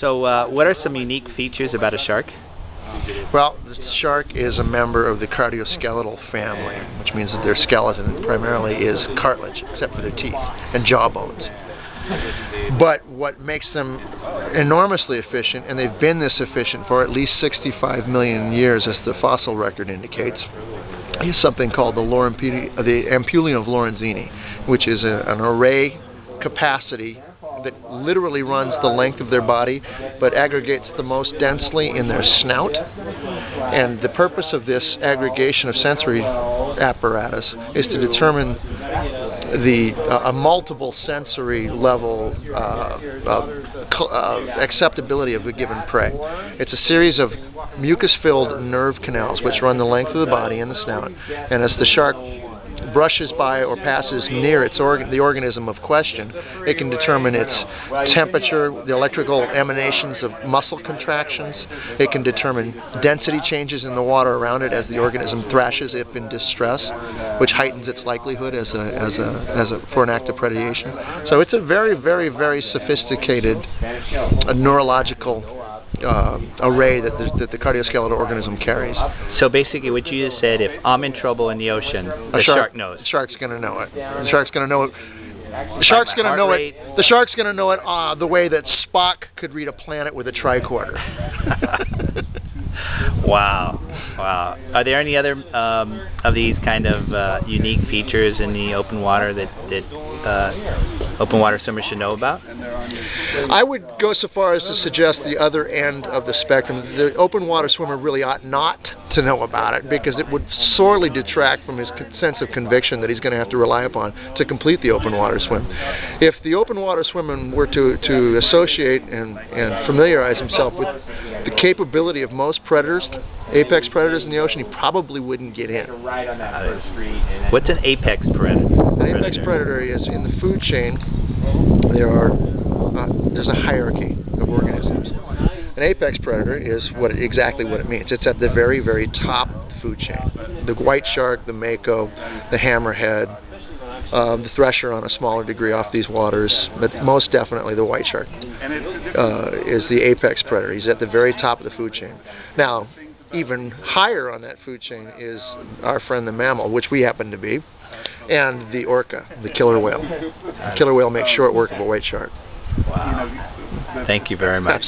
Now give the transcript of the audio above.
So, uh, what are some unique features about a shark? Well, the shark is a member of the cardioskeletal family, which means that their skeleton primarily is cartilage, except for their teeth and jaw bones. But what makes them enormously efficient, and they've been this efficient for at least 65 million years, as the fossil record indicates, is something called the, Lorempe- the ampullum of Lorenzini, which is a, an array capacity that literally runs the length of their body, but aggregates the most densely in their snout. And the purpose of this aggregation of sensory apparatus is to determine the uh, a multiple sensory level uh, uh, acceptability of a given prey. It's a series of mucus-filled nerve canals which run the length of the body and the snout. And as the shark brushes by or passes near its organ, the organism of question, it can determine its temperature, the electrical emanations of muscle contractions. It can determine density changes in the water around it as the organism thrashes if in distress, which heightens its likelihood as a, as a, as a, for an act of predation. So it's a very, very, very sophisticated uh, neurological uh, array that the, that the cardioskeletal organism carries. So basically, what you just said, if I'm in trouble in the ocean, the a shark, shark knows. The shark's going to know it. The shark's going to know it. The shark's going to know rate. it. The shark's going to know it uh, the way that Spock could read a planet with a tricorder. wow, wow. Are there any other um, of these kind of uh, unique features in the open water that that uh, open water swimmers should know about? I would go so far as to suggest the other end of the spectrum. The open water swimmer really ought not to know about it because it would sorely detract from his sense of conviction that he's going to have to rely upon to complete the open water swim. If the open water swimmer were to, to associate and, and familiarize himself with the capability of most predators, apex predators in the ocean, he probably wouldn't get in. What's an apex predator? An apex predator is in the food chain. There are uh, there's a hierarchy of organisms. An apex predator is what it, exactly what it means. It's at the very very top of the food chain. The white shark, the mako, the hammerhead, um, the thresher on a smaller degree off these waters, but most definitely the white shark uh, is the apex predator. He's at the very top of the food chain. Now, even higher on that food chain is our friend the mammal, which we happen to be, and the orca, the killer whale. The killer whale makes short work of a white shark. Wow. Thank you very much.